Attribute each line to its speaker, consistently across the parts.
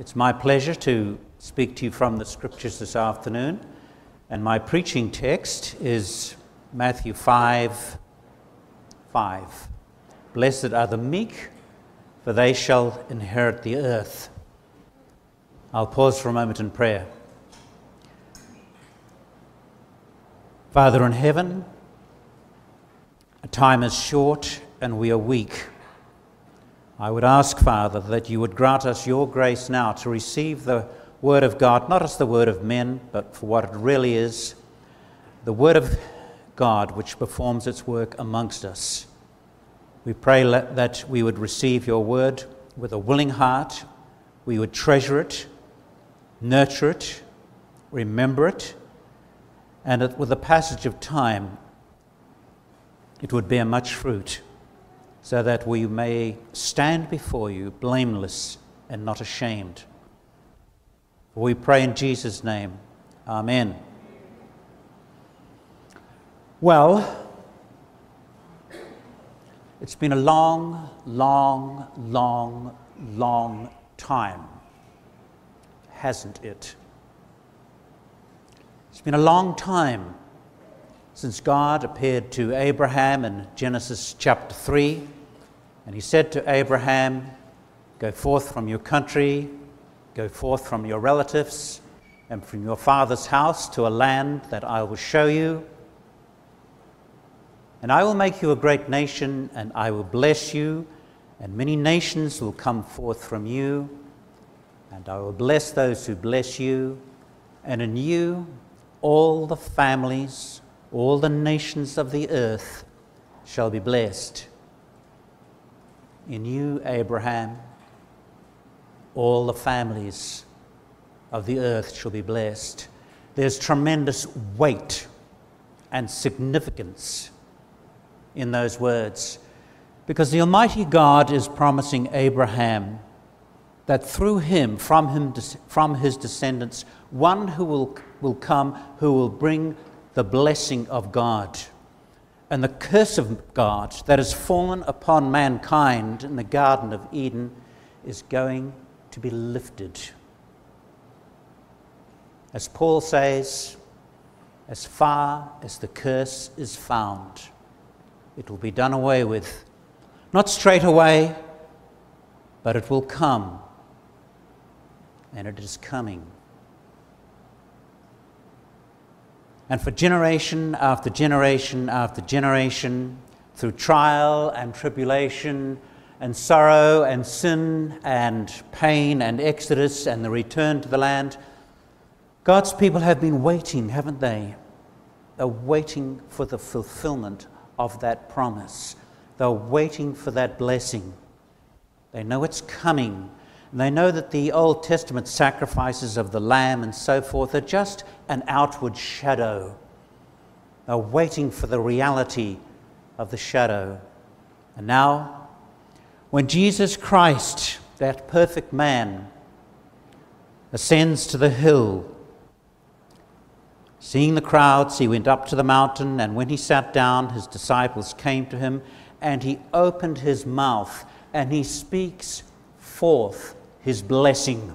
Speaker 1: It's my pleasure to speak to you from the scriptures this afternoon, and my preaching text is Matthew 5 5. Blessed are the meek, for they shall inherit the earth. I'll pause for a moment in prayer. Father in heaven, time is short and we are weak. I would ask, Father, that you would grant us your grace now to receive the Word of God, not as the Word of men, but for what it really is the Word of God which performs its work amongst us. We pray that we would receive your Word with a willing heart, we would treasure it, nurture it, remember it, and that with the passage of time, it would bear much fruit so that we may stand before you blameless and not ashamed. We pray in Jesus' name. Amen. Well, it's been a long, long, long, long time, hasn't it? It's been a long time since God appeared to Abraham in Genesis chapter 3 and he said to Abraham, Go forth from your country, go forth from your relatives, and from your father's house to a land that I will show you. And I will make you a great nation, and I will bless you, and many nations will come forth from you. And I will bless those who bless you, and in you all the families, all the nations of the earth shall be blessed. In you, Abraham, all the families of the earth shall be blessed. There's tremendous weight and significance in those words because the Almighty God is promising Abraham that through him, from, him, from his descendants, one who will, will come who will bring the blessing of God and the curse of God that has fallen upon mankind in the Garden of Eden is going to be lifted. As Paul says, as far as the curse is found, it will be done away with. Not straight away, but it will come. And it is coming. And for generation after generation after generation, through trial and tribulation and sorrow and sin and pain and exodus and the return to the land, God's people have been waiting, haven't they? They're waiting for the fulfillment of that promise. They're waiting for that blessing. They know it's coming. And they know that the Old Testament sacrifices of the lamb and so forth are just an outward shadow. They're waiting for the reality of the shadow. And now, when Jesus Christ, that perfect man, ascends to the hill, seeing the crowds, he went up to the mountain, and when he sat down, his disciples came to him, and he opened his mouth, and he speaks forth his blessing.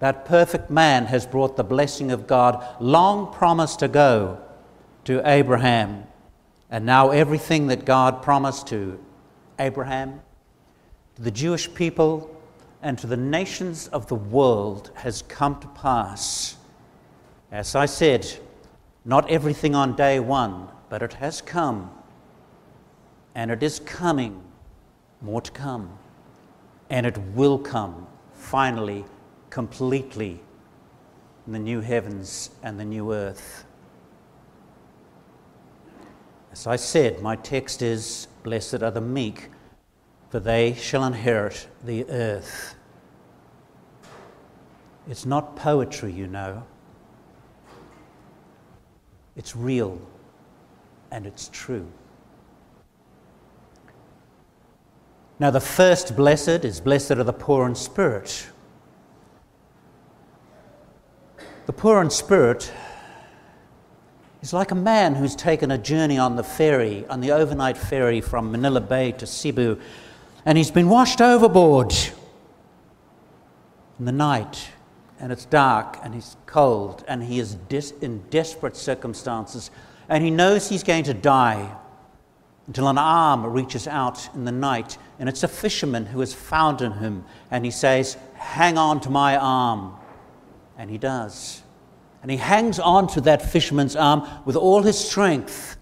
Speaker 1: That perfect man has brought the blessing of God, long promised ago, to Abraham. And now everything that God promised to Abraham, to the Jewish people, and to the nations of the world has come to pass. As I said, not everything on day one, but it has come. And it is coming. More to come and it will come finally, completely, in the new heavens and the new earth. As I said, my text is Blessed are the meek, for they shall inherit the earth. It's not poetry, you know. It's real and it's true. Now, the first blessed is blessed are the poor in spirit. The poor in spirit is like a man who's taken a journey on the ferry, on the overnight ferry from Manila Bay to Cebu, and he's been washed overboard. in the night and it's dark and he's cold and he is in desperate circumstances and he knows he's going to die until an arm reaches out in the night and it's a fisherman who has found in him and he says, Hang on to my arm. And he does. And he hangs on to that fisherman's arm with all his strength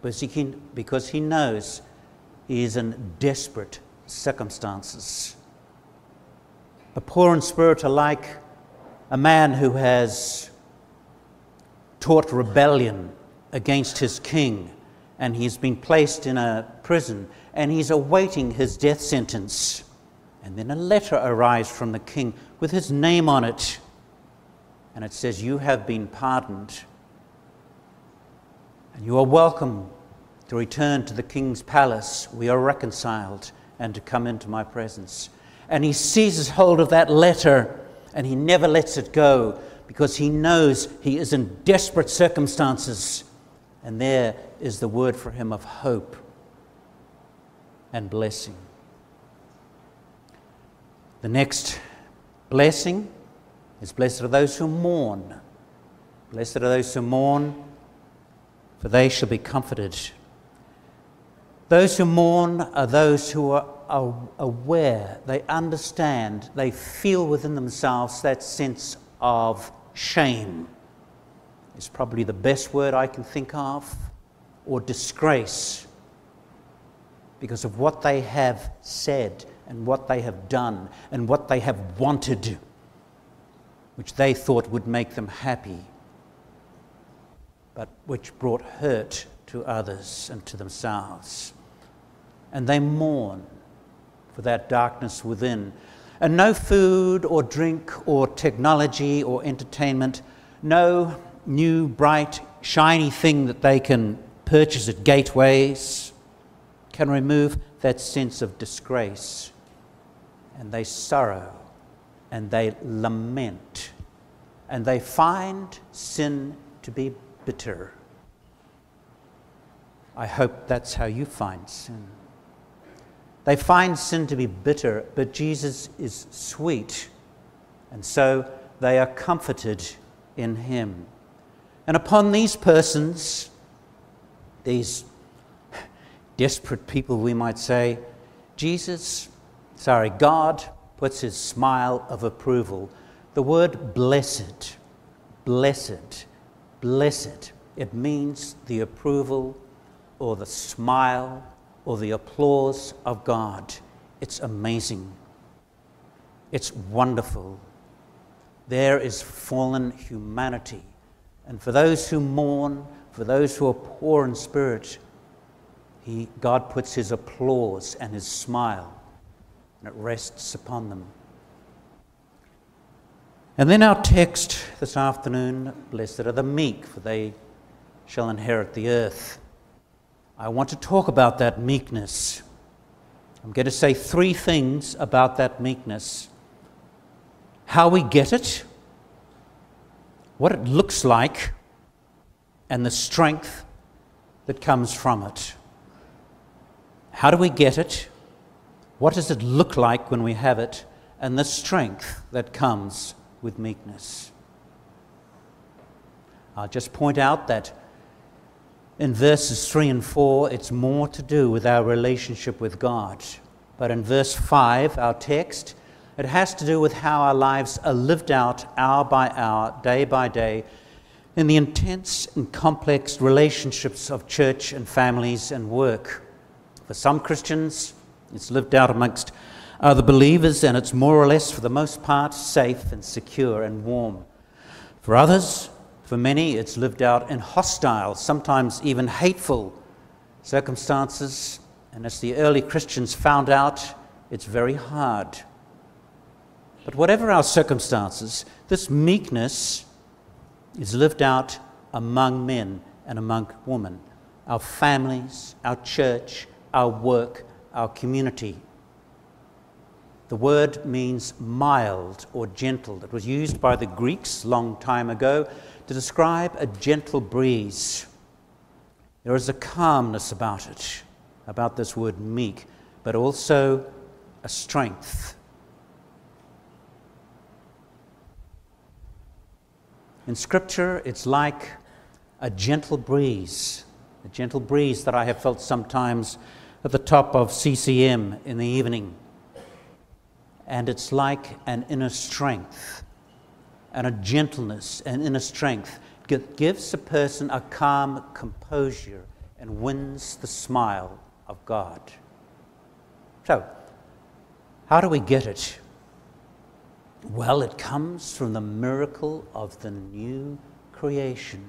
Speaker 1: because he, can, because he knows he is in desperate circumstances. The poor in spirit are like a man who has taught rebellion against his king, and he's been placed in a prison, and he's awaiting his death sentence. And then a letter arrives from the king with his name on it, and it says, You have been pardoned, and you are welcome to return to the king's palace. We are reconciled, and to come into my presence. And he seizes hold of that letter and he never lets it go because he knows he is in desperate circumstances. And there is the word for him of hope and blessing. The next blessing is blessed are those who mourn. Blessed are those who mourn, for they shall be comforted. Those who mourn are those who are are aware, they understand, they feel within themselves that sense of shame, is probably the best word I can think of, or disgrace, because of what they have said and what they have done and what they have wanted, which they thought would make them happy, but which brought hurt to others and to themselves. And they mourn for that darkness within. And no food or drink or technology or entertainment, no new, bright, shiny thing that they can purchase at gateways can remove that sense of disgrace. And they sorrow and they lament and they find sin to be bitter. I hope that's how you find sin. They find sin to be bitter, but Jesus is sweet. And so they are comforted in him. And upon these persons, these desperate people, we might say, Jesus, sorry, God puts his smile of approval. The word blessed, blessed, blessed, it means the approval or the smile or the applause of God. It's amazing. It's wonderful. There is fallen humanity. And for those who mourn, for those who are poor in spirit, he, God puts his applause and his smile, and it rests upon them. And then our text this afternoon Blessed are the meek, for they shall inherit the earth. I want to talk about that meekness. I'm going to say three things about that meekness how we get it, what it looks like, and the strength that comes from it. How do we get it? What does it look like when we have it? And the strength that comes with meekness. I'll just point out that in verses 3 and 4, it's more to do with our relationship with God. But in verse 5, our text, it has to do with how our lives are lived out hour by hour, day by day, in the intense and complex relationships of church and families and work. For some Christians, it's lived out amongst other believers, and it's more or less, for the most part, safe and secure and warm. For others, for many, it's lived out in hostile, sometimes even hateful circumstances. And as the early Christians found out, it's very hard. But whatever our circumstances, this meekness is lived out among men and among women, our families, our church, our work, our community. The word means mild or gentle. It was used by the Greeks long time ago to describe a gentle breeze. There is a calmness about it, about this word meek, but also a strength. In Scripture, it's like a gentle breeze, a gentle breeze that I have felt sometimes at the top of CCM in the evening. And it's like an inner strength and a gentleness and inner strength that gives a person a calm composure and wins the smile of God. So, how do we get it? Well, it comes from the miracle of the new creation.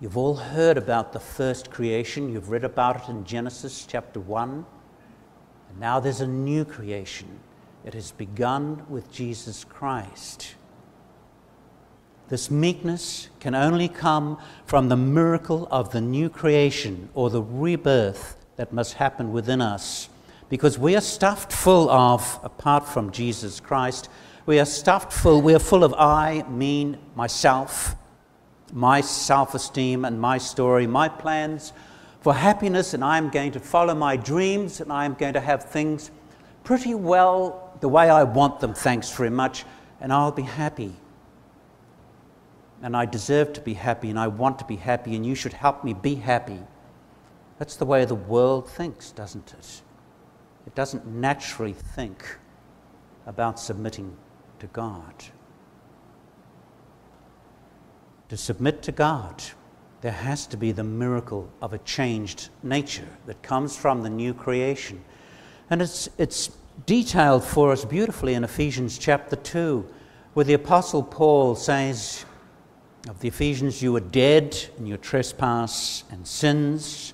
Speaker 1: You've all heard about the first creation, you've read about it in Genesis chapter 1. And now there's a new creation. It has begun with Jesus Christ. This meekness can only come from the miracle of the new creation or the rebirth that must happen within us. Because we are stuffed full of, apart from Jesus Christ, we are stuffed full, we are full of I, me, myself, my self esteem, and my story, my plans for happiness, and I am going to follow my dreams, and I am going to have things pretty well the way I want them, thanks very much, and I'll be happy and I deserve to be happy, and I want to be happy, and you should help me be happy. That's the way the world thinks, doesn't it? It doesn't naturally think about submitting to God. To submit to God, there has to be the miracle of a changed nature that comes from the new creation. And it's, it's detailed for us beautifully in Ephesians chapter 2, where the Apostle Paul says, of the Ephesians, you were dead in your trespass and sins.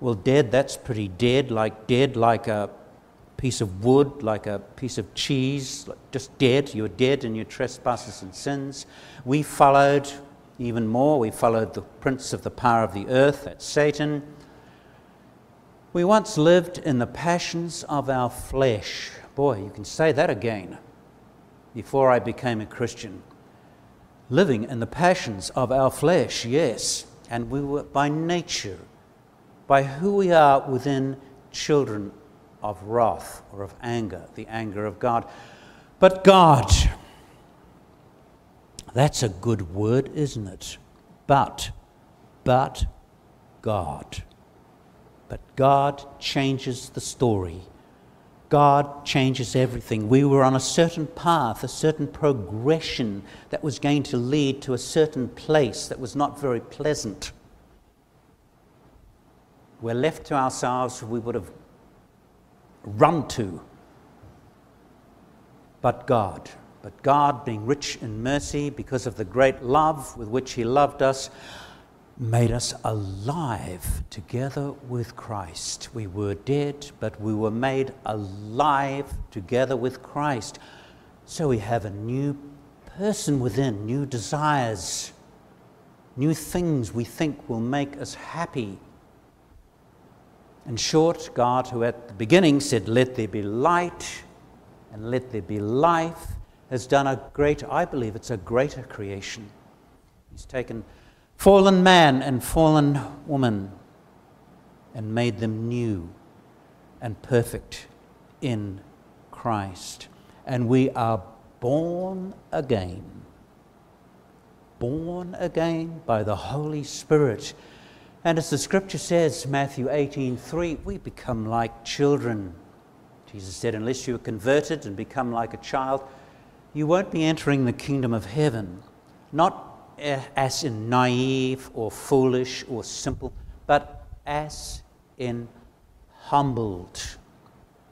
Speaker 1: Well, dead, that's pretty dead, like dead, like a piece of wood, like a piece of cheese, just dead. You're dead in your trespasses and sins. We followed even more. We followed the prince of the power of the earth, that's Satan. We once lived in the passions of our flesh. Boy, you can say that again. Before I became a Christian living in the passions of our flesh, yes, and we were by nature, by who we are within children of wrath or of anger, the anger of God. But God, that's a good word, isn't it? But, but God. But God changes the story God changes everything. We were on a certain path, a certain progression that was going to lead to a certain place that was not very pleasant. We're left to ourselves, we would have run to. But God, but God, being rich in mercy because of the great love with which He loved us, made us alive together with Christ. We were dead, but we were made alive together with Christ. So we have a new person within, new desires, new things we think will make us happy. In short, God, who at the beginning said, Let there be light and let there be life, has done a great, I believe it's a greater creation. He's taken fallen man and fallen woman and made them new and perfect in Christ. And we are born again. Born again by the Holy Spirit. And as the scripture says, Matthew 18 3, we become like children. Jesus said, Unless you are converted and become like a child, you won't be entering the kingdom of heaven. Not as in naive or foolish or simple, but as in humbled.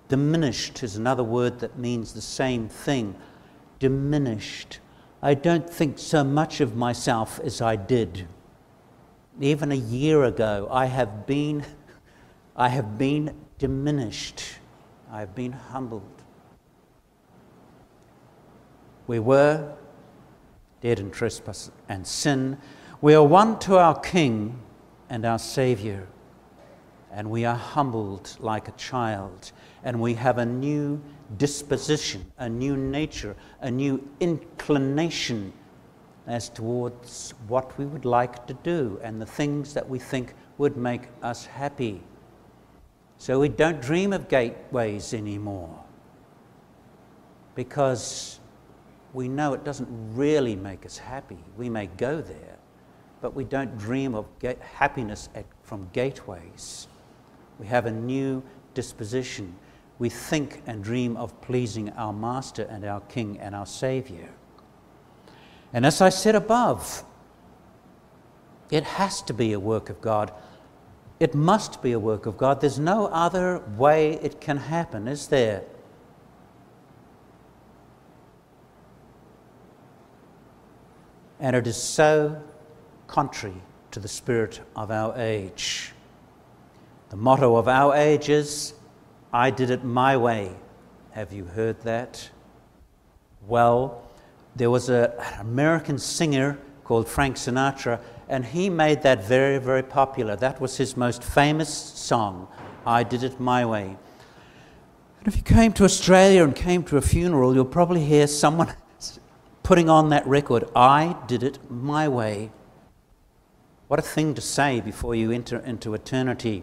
Speaker 1: Diminished is another word that means the same thing. Diminished. I don't think so much of myself as I did. Even a year ago, I have been, I have been diminished. I have been humbled. We were dead in trespass and sin. We are one to our King and our Savior, and we are humbled like a child, and we have a new disposition, a new nature, a new inclination as towards what we would like to do and the things that we think would make us happy. So we don't dream of gateways anymore because we know it doesn't really make us happy. We may go there, but we don't dream of happiness at, from gateways. We have a new disposition. We think and dream of pleasing our Master and our King and our Savior. And as I said above, it has to be a work of God. It must be a work of God. There's no other way it can happen, is there? And it is so contrary to the spirit of our age. The motto of our age is, I did it my way. Have you heard that? Well, there was an American singer called Frank Sinatra, and he made that very, very popular. That was his most famous song, I Did It My Way. And if you came to Australia and came to a funeral, you'll probably hear someone putting on that record, I did it my way. What a thing to say before you enter into eternity.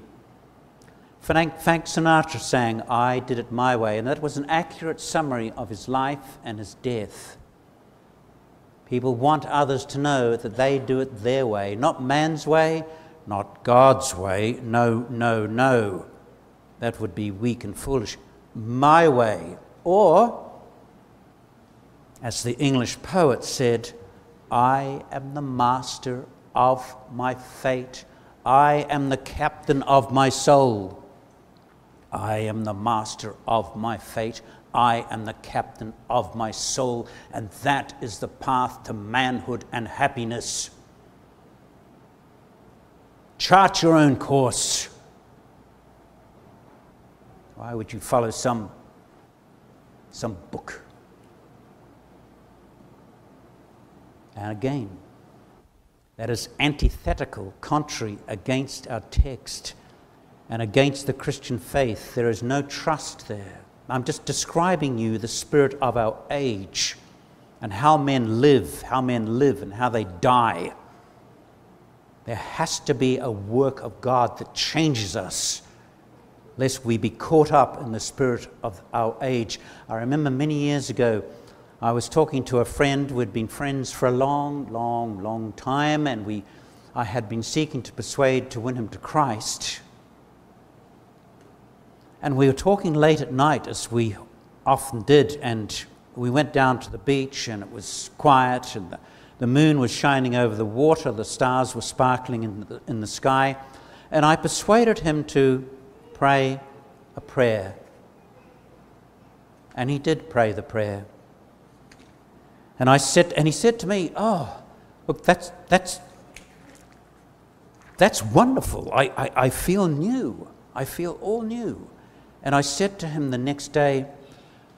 Speaker 1: Frank, Sinatra sang, I did it my way, and that was an accurate summary of his life and his death. People want others to know that they do it their way, not man's way, not God's way. No, no, no. That would be weak and foolish. My way. Or, as the English poet said, I am the master of my fate. I am the captain of my soul. I am the master of my fate. I am the captain of my soul, and that is the path to manhood and happiness. Chart your own course. Why would you follow some, some book? And again, that is antithetical, contrary against our text and against the Christian faith. There is no trust there. I'm just describing you the spirit of our age and how men live, how men live, and how they die. There has to be a work of God that changes us, lest we be caught up in the spirit of our age. I remember many years ago, I was talking to a friend. We'd been friends for a long, long, long time, and we, I had been seeking to persuade to win him to Christ. And we were talking late at night, as we often did, and we went down to the beach, and it was quiet, and the, the moon was shining over the water, the stars were sparkling in the, in the sky. And I persuaded him to pray a prayer. And he did pray the prayer. And I said, and he said to me, Oh, look, that's, that's, that's wonderful. I, I, I feel new. I feel all new. And I said to him the next day,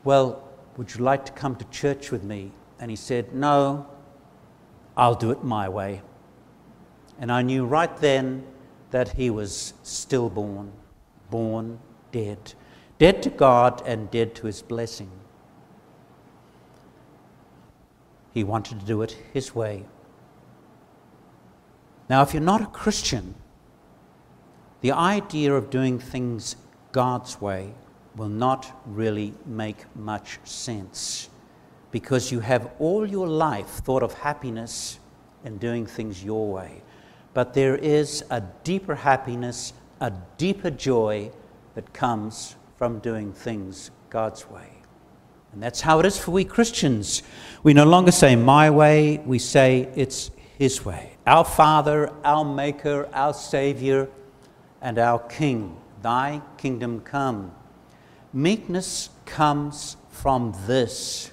Speaker 1: Well, would you like to come to church with me? And he said, No, I'll do it my way. And I knew right then that he was stillborn, born dead, dead to God and dead to his blessing. He wanted to do it his way. Now, if you're not a Christian, the idea of doing things God's way will not really make much sense because you have all your life thought of happiness in doing things your way. But there is a deeper happiness, a deeper joy that comes from doing things God's way. And that's how it is for we Christians. We no longer say my way, we say it's His way. Our Father, our Maker, our Savior, and our King Thy kingdom come. Meekness comes from this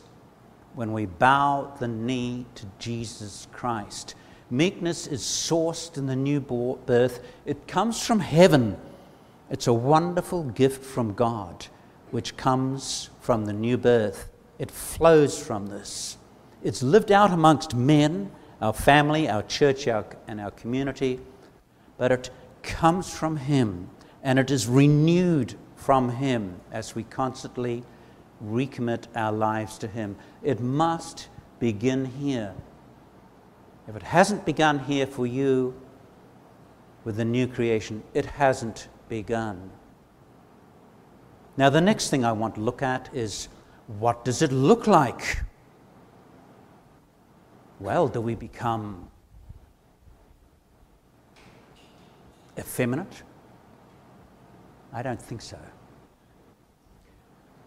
Speaker 1: when we bow the knee to Jesus Christ. Meekness is sourced in the new birth, it comes from heaven. It's a wonderful gift from God, which comes from the new birth. It flows from this. It's lived out amongst men, our family, our church, our, and our community, but it comes from Him and it is renewed from Him as we constantly recommit our lives to Him. It must begin here. If it hasn't begun here for you with the new creation, it hasn't begun. Now, the next thing I want to look at is what does it look like? well, do we become effeminate? I don't think so. I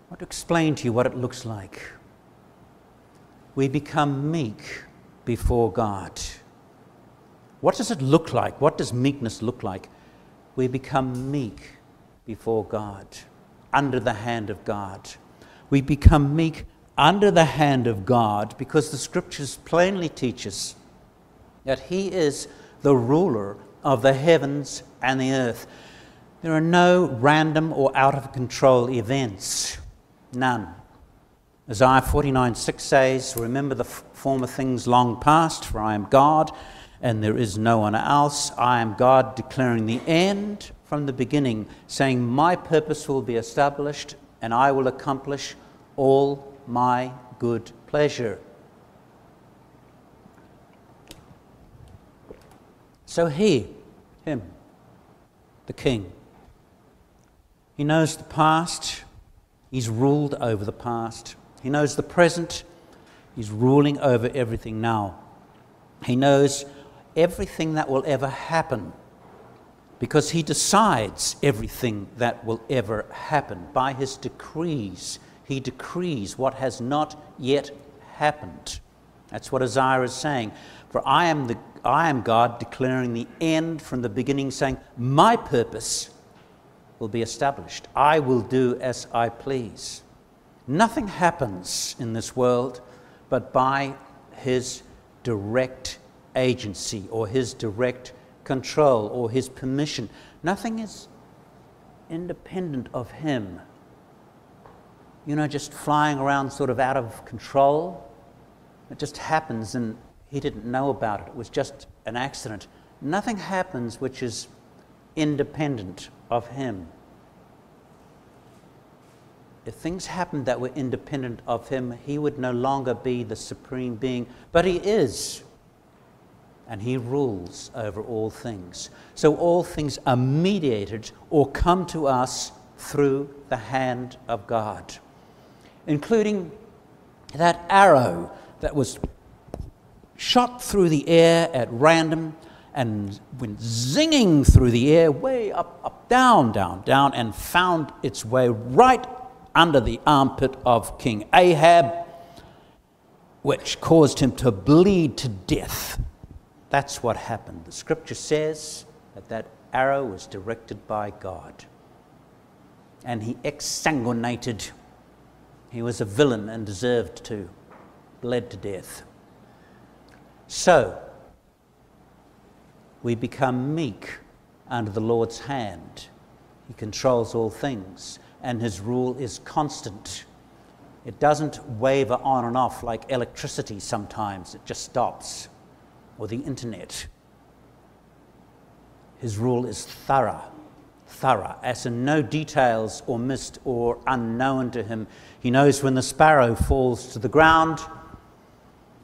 Speaker 1: want to explain to you what it looks like. We become meek before God. What does it look like? What does meekness look like? We become meek before God, under the hand of God. We become meek under the hand of God because the scriptures plainly teach us that He is the ruler of the heavens and the earth. There are no random or out of control events. None. Isaiah 49 6 says, Remember the former things long past, for I am God, and there is no one else. I am God declaring the end from the beginning, saying, My purpose will be established, and I will accomplish all my good pleasure. So he, him, the king, he knows the past, he's ruled over the past. He knows the present, he's ruling over everything now. He knows everything that will ever happen because he decides everything that will ever happen by his decrees he decrees what has not yet happened. That's what Isaiah is saying. For I am, the, I am God declaring the end from the beginning, saying, My purpose will be established. I will do as I please. Nothing happens in this world but by his direct agency or his direct control or his permission. Nothing is independent of him you know, just flying around sort of out of control. It just happens and he didn't know about it. It was just an accident. Nothing happens which is independent of him. If things happened that were independent of him, he would no longer be the supreme being, but he is. And he rules over all things. So all things are mediated or come to us through the hand of God including that arrow that was shot through the air at random and went zinging through the air, way up, up, down, down, down, and found its way right under the armpit of King Ahab, which caused him to bleed to death. That's what happened. The scripture says that that arrow was directed by God. And he exsanguinated he was a villain and deserved to, bled to death. So, we become meek under the Lord's hand. He controls all things, and his rule is constant. It doesn't waver on and off like electricity sometimes, it just stops, or the internet. His rule is thorough thorough, as in no details or missed or unknown to him. He knows when the sparrow falls to the ground.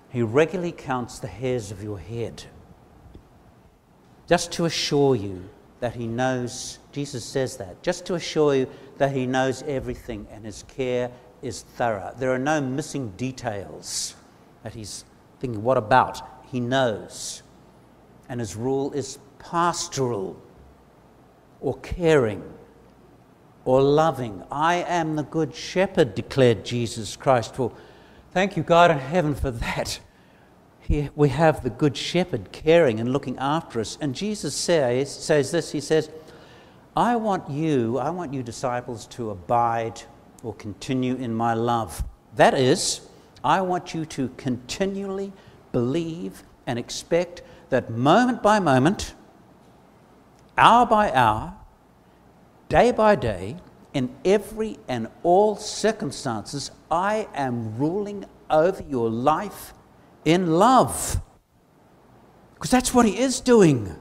Speaker 1: He regularly counts the hairs of your head. Just to assure you that he knows, Jesus says that, just to assure you that he knows everything and his care is thorough. There are no missing details that he's thinking, what about? He knows. And his rule is pastoral or caring or loving. I am the good shepherd, declared Jesus Christ. Well, thank you, God in heaven, for that. Here we have the good shepherd caring and looking after us. And Jesus says, says this He says, I want you, I want you disciples to abide or continue in my love. That is, I want you to continually believe and expect that moment by moment, hour by hour, day by day, in every and all circumstances, I am ruling over your life in love. Because that's what he is doing.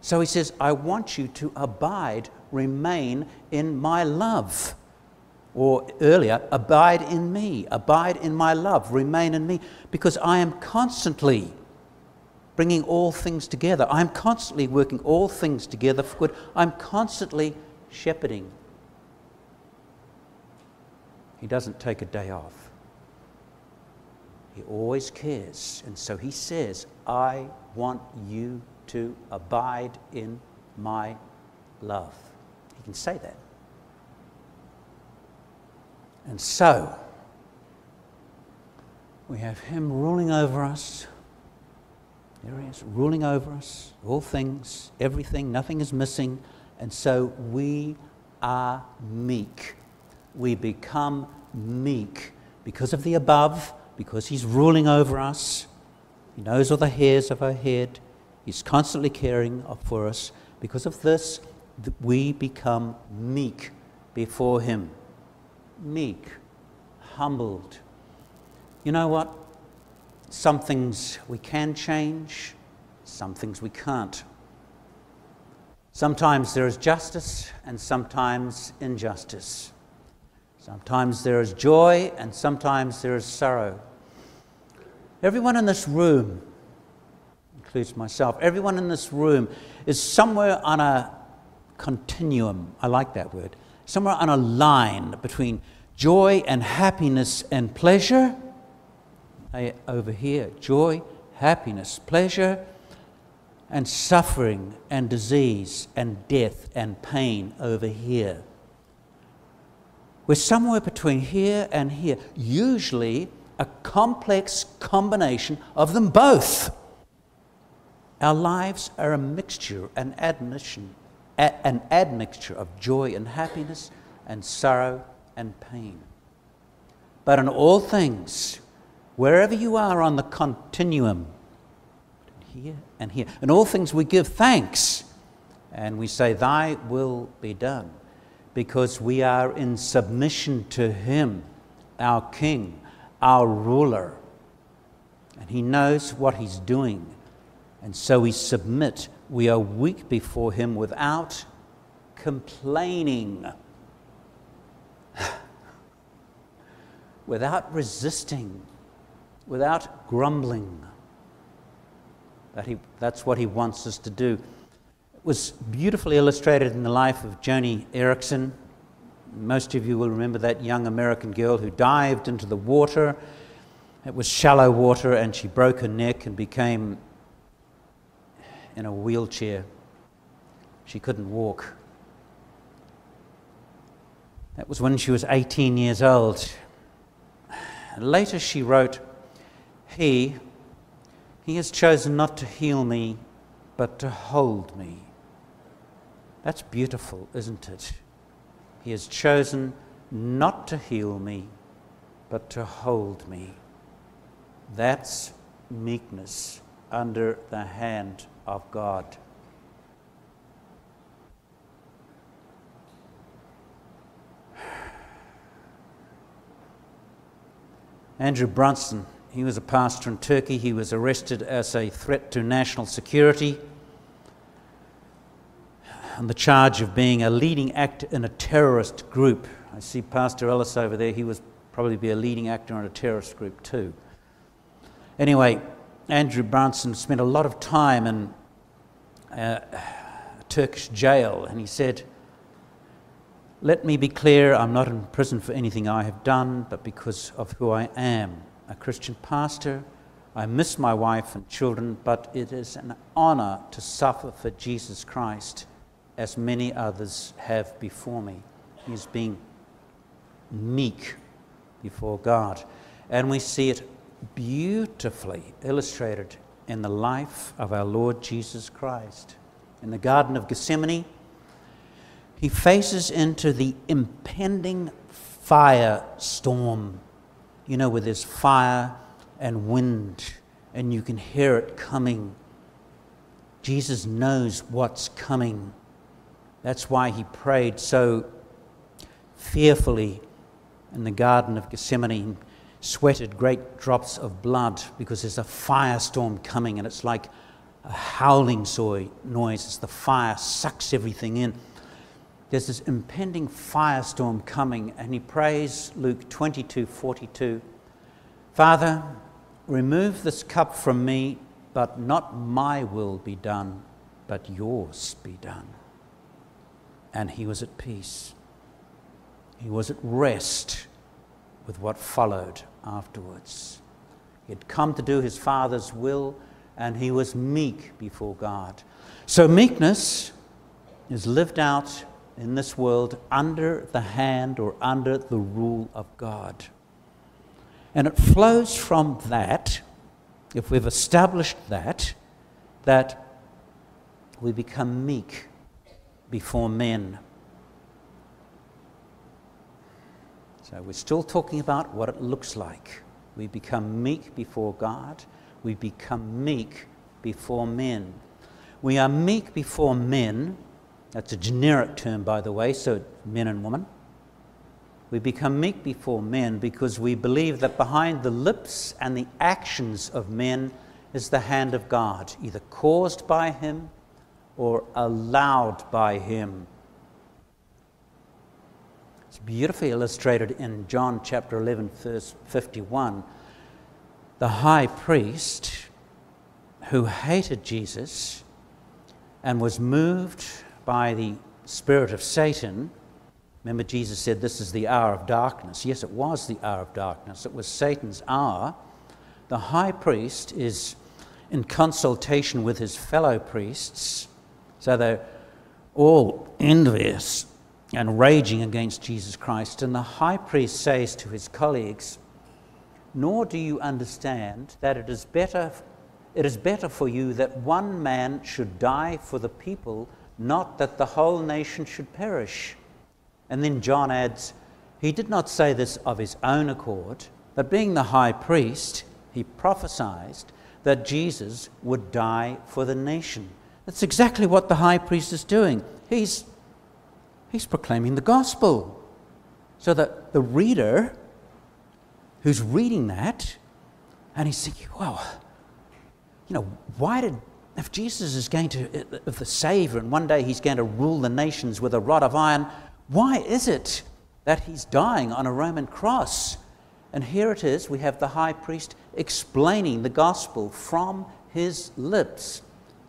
Speaker 1: So he says, I want you to abide, remain in my love. Or earlier, abide in me, abide in my love, remain in me, because I am constantly bringing all things together. I'm constantly working all things together for good. I'm constantly shepherding. He doesn't take a day off. He always cares. And so he says, I want you to abide in my love. He can say that. And so, we have him ruling over us. There he is, ruling over us, all things, everything, nothing is missing. And so we are meek. We become meek because of the above, because He's ruling over us. He knows all the hairs of our head. He's constantly caring for us. Because of this, we become meek before Him. Meek, humbled. You know what? Some things we can change, some things we can't. Sometimes there is justice and sometimes injustice. Sometimes there is joy and sometimes there is sorrow. Everyone in this room, includes myself, everyone in this room is somewhere on a continuum. I like that word. Somewhere on a line between joy and happiness and pleasure. Over here, joy, happiness, pleasure and suffering and disease and death and pain over here. We're somewhere between here and here, usually a complex combination of them both. Our lives are a mixture, an admission, an admixture of joy and happiness and sorrow and pain. But in all things, wherever you are on the continuum, here and here. In all things we give thanks and we say, Thy will be done, because we are in submission to Him, our King, our ruler. And He knows what He's doing. And so we submit. We are weak before Him without complaining, without resisting, without grumbling that he, that's what he wants us to do. It was beautifully illustrated in the life of Joni Eareckson. Most of you will remember that young American girl who dived into the water. It was shallow water, and she broke her neck and became in a wheelchair. She couldn't walk. That was when she was 18 years old. Later, she wrote, He, he has chosen not to heal me, but to hold me. That's beautiful, isn't it? He has chosen not to heal me, but to hold me. That's meekness under the hand of God. Andrew Brunson he was a pastor in Turkey. He was arrested as a threat to national security on the charge of being a leading actor in a terrorist group. I see Pastor Ellis over there. He was probably be a leading actor in a terrorist group too. Anyway, Andrew Brunson spent a lot of time in uh, a Turkish jail, and he said, Let me be clear, I'm not in prison for anything I have done, but because of who I am a Christian pastor. I miss my wife and children, but it is an honor to suffer for Jesus Christ as many others have before me. He's being meek before God. And we see it beautifully illustrated in the life of our Lord Jesus Christ. In the Garden of Gethsemane, he faces into the impending firestorm you know, with there's fire and wind and you can hear it coming. Jesus knows what's coming. That's why he prayed so fearfully in the Garden of Gethsemane, sweated great drops of blood because there's a firestorm coming and it's like a howling noise as the fire sucks everything in there's this impending firestorm coming, and he prays, Luke 22 42, Father, remove this cup from me, but not my will be done, but yours be done. And he was at peace. He was at rest with what followed afterwards. He had come to do his Father's will, and he was meek before God. So, meekness is lived out in this world under the hand or under the rule of God. And it flows from that, if we've established that, that we become meek before men. So we're still talking about what it looks like. We become meek before God, we become meek before men. We are meek before men. That's a generic term, by the way, so men and women. We become meek before men because we believe that behind the lips and the actions of men is the hand of God, either caused by Him or allowed by Him. It's beautifully illustrated in John chapter 11, verse 51. The high priest who hated Jesus and was moved by the spirit of Satan. Remember, Jesus said, This is the hour of darkness. Yes, it was the hour of darkness, it was Satan's hour. The high priest is in consultation with his fellow priests, so they're all envious and raging against Jesus Christ. And the high priest says to his colleagues, Nor do you understand that it is better, it is better for you that one man should die for the people, not that the whole nation should perish. And then John adds, He did not say this of his own accord, but being the high priest, he prophesied that Jesus would die for the nation. That's exactly what the high priest is doing. He's He's proclaiming the gospel. So that the reader who's reading that and he's thinking, well, you know, why did, if Jesus is going to, if the Savior, and one day he's going to rule the nations with a rod of iron, why is it that he's dying on a Roman cross? And here it is, we have the high priest explaining the gospel from his lips.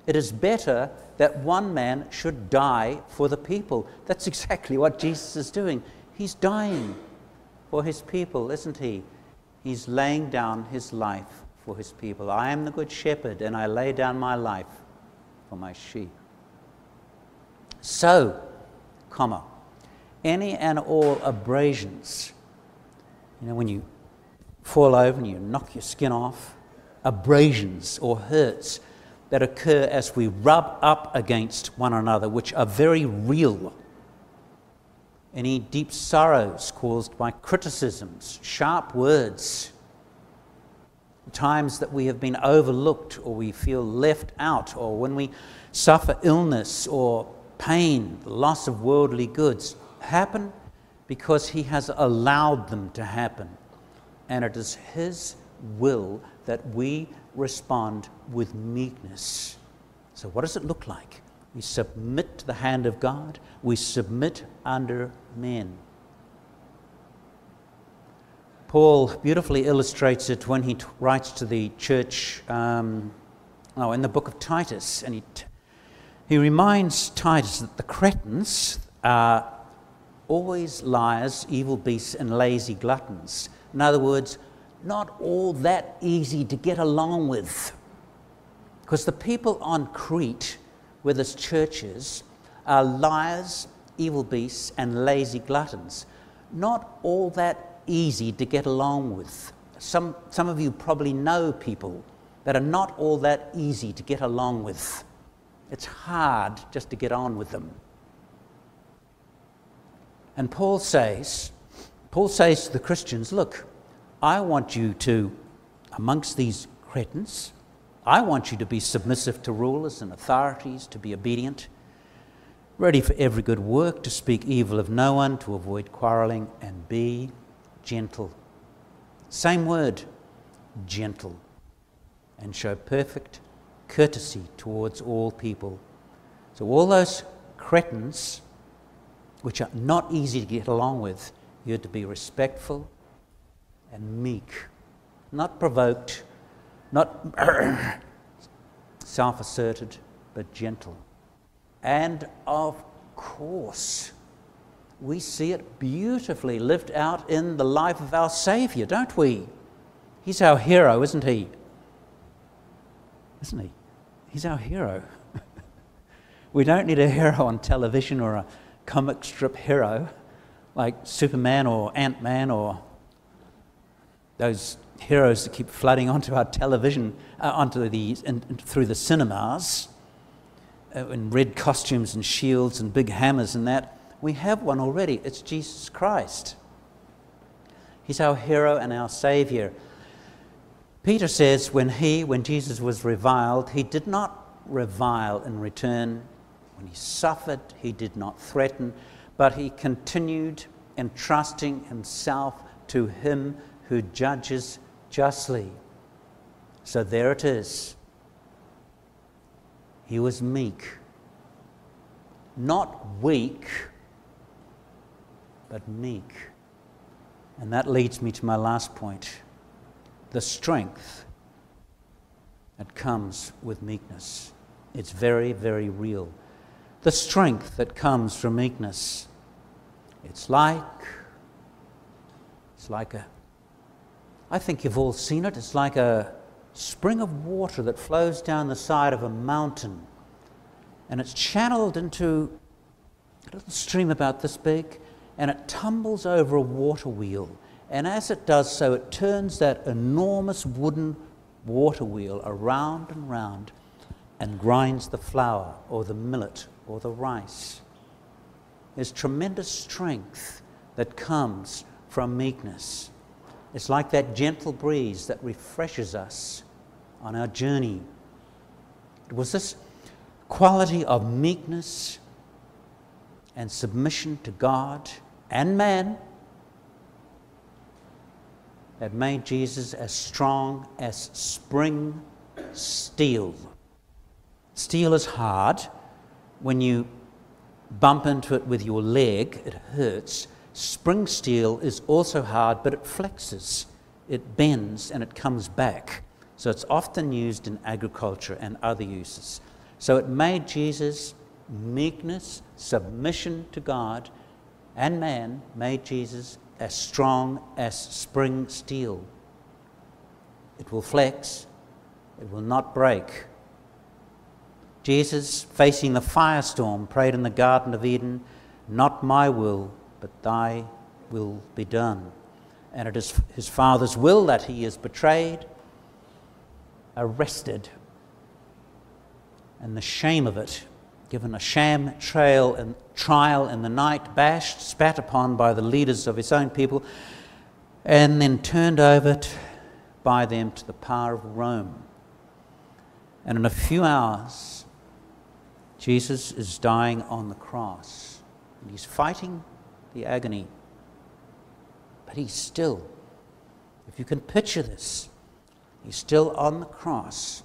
Speaker 1: It is better that one man should die for the people. That's exactly what Jesus is doing. He's dying for his people, isn't he? He's laying down his life for his people. I am the good shepherd, and I lay down my life for my sheep. So, comma, any and all abrasions, you know, when you fall over and you knock your skin off, abrasions or hurts, that occur as we rub up against one another, which are very real. Any deep sorrows caused by criticisms, sharp words, times that we have been overlooked or we feel left out, or when we suffer illness or pain, loss of worldly goods, happen because He has allowed them to happen. And it is His will that we respond with meekness. So, what does it look like? We submit to the hand of God, we submit under men. Paul beautifully illustrates it when he t- writes to the church um, oh, in the book of Titus. And he, t- he reminds Titus that the Cretans are always liars, evil beasts, and lazy gluttons. In other words, not all that easy to get along with. Because the people on Crete, where there's churches, are liars, evil beasts, and lazy gluttons. Not all that easy to get along with. Some, some of you probably know people that are not all that easy to get along with. It's hard just to get on with them. And Paul says, Paul says to the Christians, look, I want you to, amongst these cretins, I want you to be submissive to rulers and authorities, to be obedient, ready for every good work, to speak evil of no one, to avoid quarreling, and be gentle. Same word, gentle, and show perfect courtesy towards all people. So, all those cretins, which are not easy to get along with, you're to be respectful and meek, not provoked, not self asserted, but gentle. And of course, we see it beautifully lived out in the life of our Savior, don't we? He's our hero, isn't he? Isn't he? He's our hero. we don't need a hero on television or a comic strip hero like Superman or Ant Man or those heroes that keep flooding onto our television, uh, onto the, in, through the cinemas, uh, in red costumes and shields and big hammers and that. We have one already. It's Jesus Christ. He's our hero and our Savior. Peter says when he, when Jesus was reviled, he did not revile in return. When he suffered, he did not threaten, but he continued entrusting himself to him who judges justly. So there it is. He was meek, not weak, but meek. And that leads me to my last point the strength that comes with meekness. It's very, very real. The strength that comes from meekness. It's like, it's like a, I think you've all seen it, it's like a spring of water that flows down the side of a mountain and it's channeled into a little stream about this big and it tumbles over a water wheel. And as it does so, it turns that enormous wooden water wheel around and round and grinds the flour or the millet or the rice. There's tremendous strength that comes from meekness. It's like that gentle breeze that refreshes us on our journey. It was this quality of meekness and submission to God and man that made Jesus as strong as spring steel. Steel is hard. When you bump into it with your leg, it hurts. Spring steel is also hard, but it flexes, it bends, and it comes back. So it's often used in agriculture and other uses. So it made Jesus meekness, submission to God and man, made Jesus as strong as spring steel. It will flex, it will not break. Jesus, facing the firestorm, prayed in the Garden of Eden, Not my will, but thy will be done. And it is his Father's will that he is betrayed, arrested, and the shame of it, given a sham trail and trial in the night, bashed, spat upon by the leaders of his own people, and then turned over by them to the power of Rome. And in a few hours, Jesus is dying on the cross, and he's fighting the agony. But he's still, if you can picture this, he's still on the cross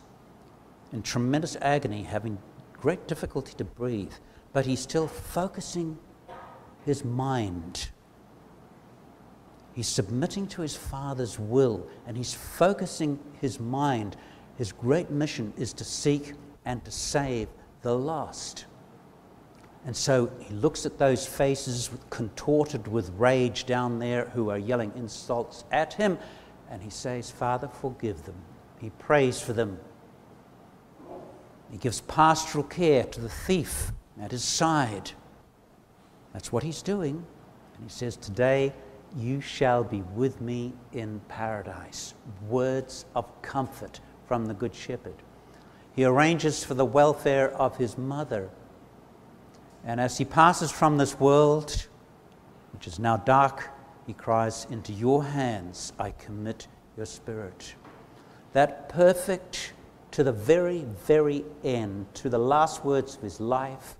Speaker 1: in tremendous agony, having great difficulty to breathe, but he's still focusing his mind. He's submitting to his Father's will and he's focusing his mind. His great mission is to seek and to save the lost. And so he looks at those faces contorted with rage down there who are yelling insults at him, and he says, Father, forgive them. He prays for them. He gives pastoral care to the thief at his side. That's what he's doing. And he says, Today you shall be with me in paradise. Words of comfort from the Good Shepherd. He arranges for the welfare of his mother. And as he passes from this world, which is now dark, he cries, Into your hands I commit your spirit. That perfect to the very, very end, to the last words of his life,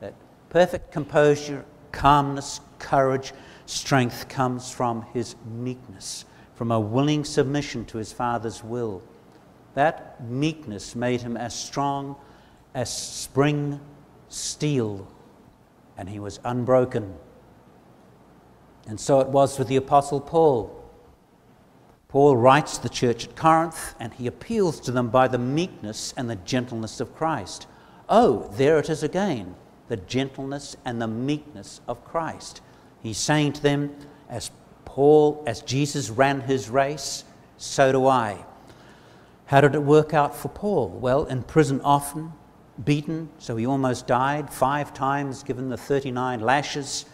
Speaker 1: that perfect composure, calmness, courage, strength comes from his meekness, from a willing submission to his Father's will. That meekness made him as strong as spring steel, and he was unbroken. And so it was with the Apostle Paul. Paul writes the church at Corinth, and he appeals to them by the meekness and the gentleness of Christ. Oh, there it is again the gentleness and the meekness of Christ. He's saying to them, as Paul, as Jesus ran his race, So do I. How did it work out for Paul? Well, in prison often, beaten, so he almost died, five times given the 39 lashes,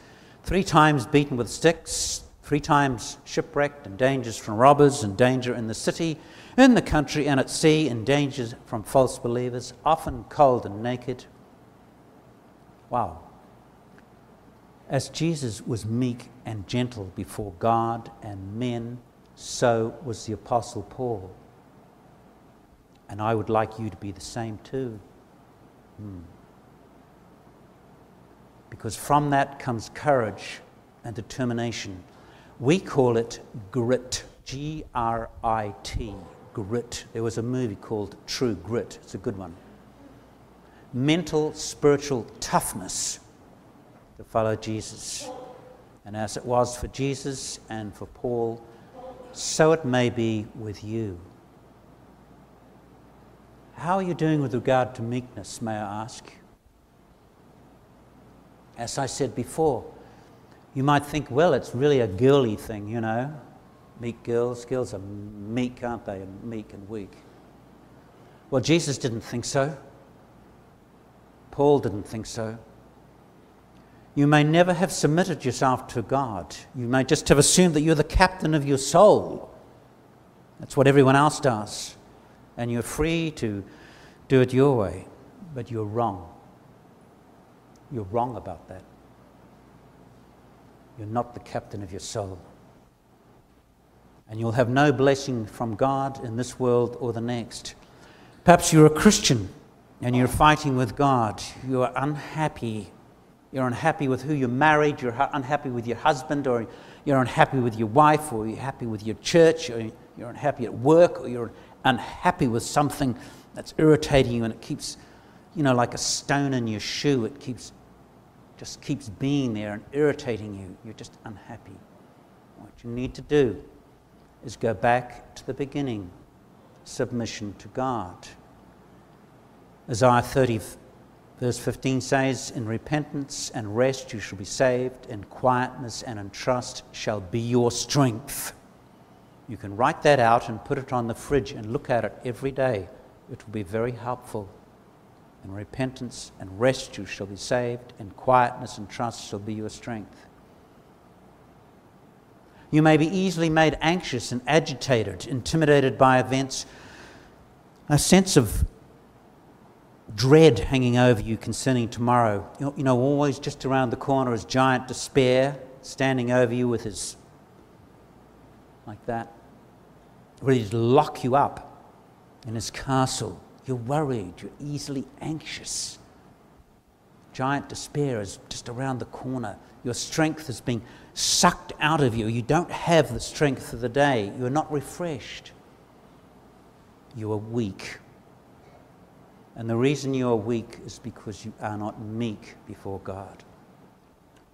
Speaker 1: three times beaten with sticks, three times shipwrecked and dangers from robbers and danger in the city, in the country and at sea, and dangers from false believers, often cold and naked. Wow. As Jesus was meek and gentle before God and men, so was the Apostle Paul. And I would like you to be the same too. Because from that comes courage and determination. We call it grit, G R I T, grit. There was a movie called True Grit, it's a good one. Mental, spiritual toughness to follow Jesus. And as it was for Jesus and for Paul, so it may be with you. How are you doing with regard to meekness, may I ask? As I said before, you might think, well, it's really a girly thing, you know. Meek girls. Girls are meek, aren't they? Meek and weak. Well, Jesus didn't think so. Paul didn't think so. You may never have submitted yourself to God. You may just have assumed that you're the captain of your soul. That's what everyone else does and you're free to do it your way, but you're wrong. You're wrong about that. You're not the captain of your soul. And you'll have no blessing from God in this world or the next. Perhaps you're a Christian and you're fighting with God. You're unhappy. You're unhappy with who you married. You're unhappy with your husband, or you're unhappy with your wife, or you're happy with your church, or you're unhappy at work, or you're unhappy with something that's irritating you and it keeps, you know, like a stone in your shoe, it keeps, just keeps being there and irritating you, you're just unhappy. What you need to do is go back to the beginning submission to God. Isaiah 30, verse 15 says, In repentance and rest you shall be saved, in quietness and in trust shall be your strength. You can write that out and put it on the fridge and look at it every day. It will be very helpful. In repentance and rest you shall be saved, and quietness and trust shall be your strength. You may be easily made anxious and agitated, intimidated by events, a sense of dread hanging over you concerning tomorrow. You know, always just around the corner is giant despair standing over you with his like that ready to lock you up in his castle. You're worried, you're easily anxious. Giant despair is just around the corner. Your strength is being sucked out of you. You don't have the strength of the day. You're not refreshed. You are weak. And the reason you are weak is because you are not meek before God.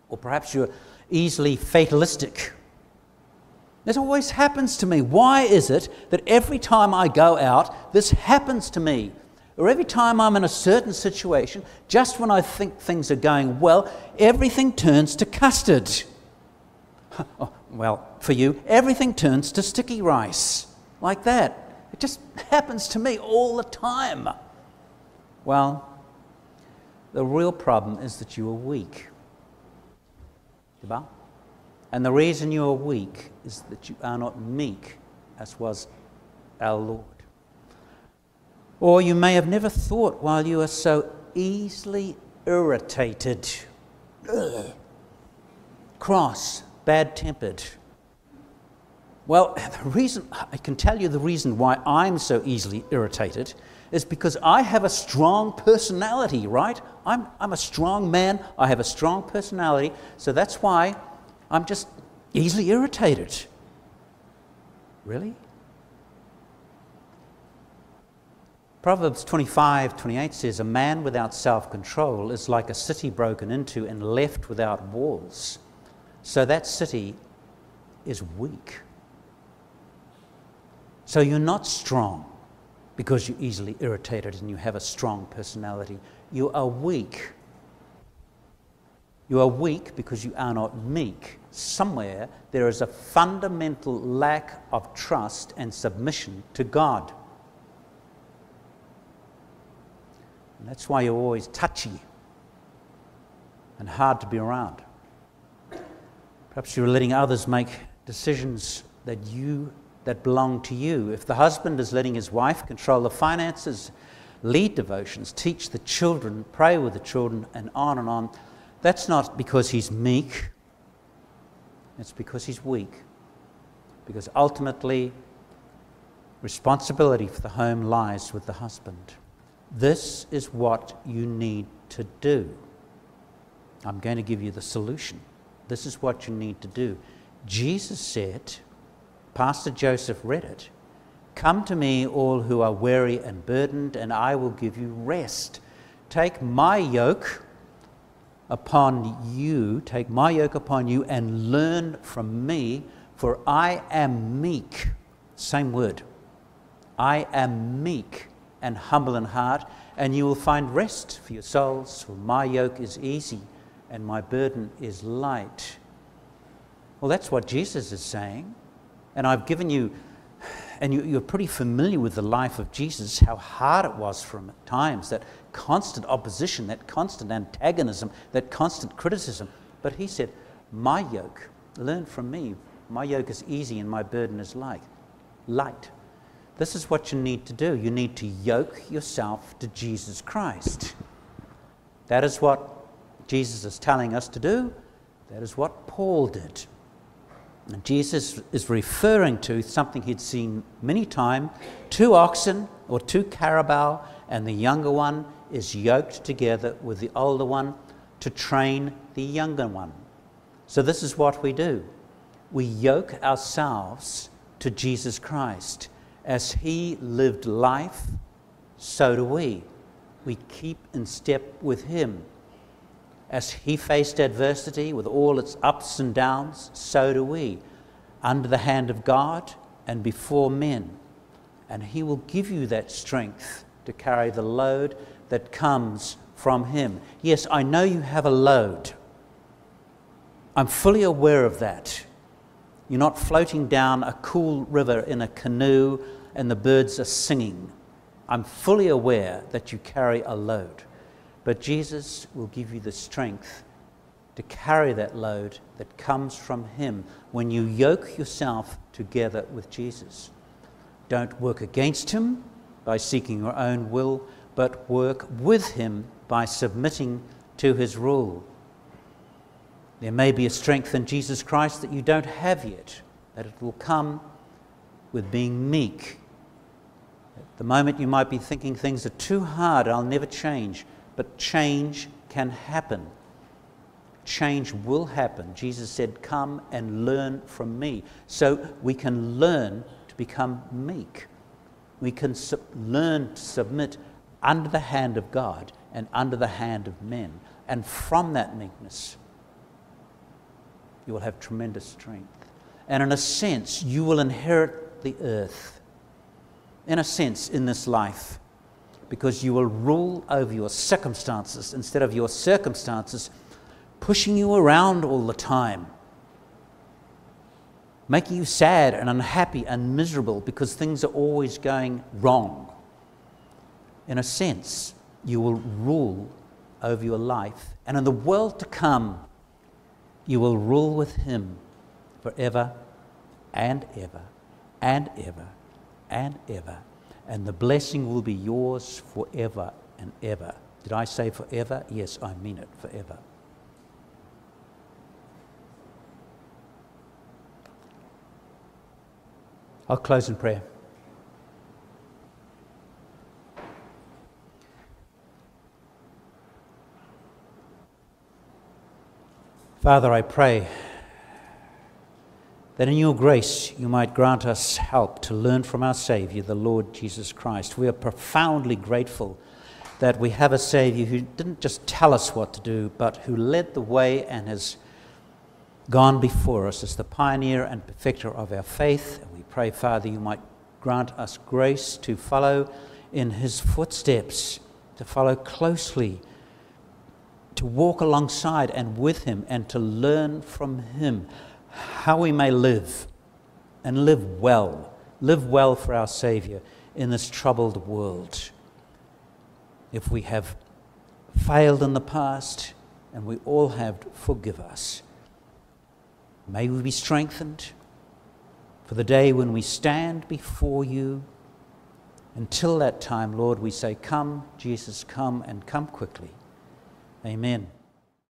Speaker 1: Or perhaps you're easily fatalistic this always happens to me. Why is it that every time I go out, this happens to me? Or every time I'm in a certain situation, just when I think things are going well, everything turns to custard. Oh, well, for you, everything turns to sticky rice. Like that. It just happens to me all the time. Well, the real problem is that you are weak. Goodbye. And the reason you are weak is that you are not meek, as was our Lord. Or you may have never thought while you are so easily irritated, Ugh. cross, bad tempered. Well, the reason, I can tell you the reason why I'm so easily irritated is because I have a strong personality, right? I'm, I'm a strong man, I have a strong personality, so that's why I'm just easily irritated. Really? Proverbs 25 28 says, A man without self control is like a city broken into and left without walls. So that city is weak. So you're not strong because you're easily irritated and you have a strong personality. You are weak You are weak because you are not meek. Somewhere there is a fundamental lack of trust and submission to God. And that's why you're always touchy and hard to be around. Perhaps you're letting others make decisions that you that belong to you. If the husband is letting his wife control the finances, lead devotions, teach the children, pray with the children, and on and on, that's not because he's meek, it's because he's weak. Because ultimately, responsibility for the home lies with the husband. This is what you need to do. I'm going to give you the solution. This is what you need to do. Jesus said, Pastor Joseph read it Come to me, all who are weary and burdened, and I will give you rest. Take my yoke upon you, take my yoke upon you, and learn from me, for I am meek. Same word. I am meek and humble in heart, and you will find rest for your souls, for my yoke is easy and my burden is light. Well, that's what Jesus is saying. And I've given you, and you, are pretty familiar with the life of Jesus, how hard it was at times, that constant opposition, that constant antagonism, that constant criticism. But he said, My yoke, learn from me. My yoke is easy and my burden is light. Light. This is what you need to do. You need to yoke yourself to Jesus Christ. That is what Jesus is telling us to do. That is what Paul did. And Jesus is referring to something he'd seen many times two oxen or two carabao, and the younger one is yoked together with the older one to train the younger one. So, this is what we do we yoke ourselves to Jesus Christ. As he lived life, so do we. We keep in step with him. As he faced adversity with all its ups and downs, so do we, under the hand of God and before men. And he will give you that strength to carry the load that comes from him. Yes, I know you have a load. I'm fully aware of that. You're not floating down a cool river in a canoe and the birds are singing. I'm fully aware that you carry a load. But Jesus will give you the strength to carry that load that comes from Him when you yoke yourself together with Jesus. Don't work against Him by seeking your own will, but work with Him by submitting to His rule. There may be a strength in Jesus Christ that you don't have yet, that it will come with being meek. At the moment, you might be thinking things are too hard, I'll never change but change can happen. Change will happen. Jesus said, Come and learn from me. So we can learn to become meek. We can learn to submit under the hand of God and under the hand of men. And from that meekness, you will have tremendous strength. And in a sense, you will inherit the earth. In a sense, in this life because you will rule over your circumstances instead of your circumstances pushing you around all the time, making you sad and unhappy and miserable because things are always going wrong. In a sense, you will rule over your life, and in the world to come, you will rule with Him forever and ever and ever and ever and the blessing will be yours forever and ever. Did I say forever? Yes, I mean it, forever. I'll close in prayer. Father, I pray that in your grace you might grant us help to learn from our Savior, the Lord Jesus Christ. We are profoundly grateful that we have a Savior who didn't just tell us what to do, but who led the way and has gone before us as the pioneer and perfecter of our faith. And we pray, Father, you might grant us grace to follow in his footsteps, to follow closely to walk alongside and with Him and to learn from Him how we may live and live well, live well for our Savior in this troubled world. If we have failed in the past, and we all have, forgive us. May we be strengthened for the day when we stand before you. Until that time, Lord, we say, Come, Jesus, come, and come quickly. Amen.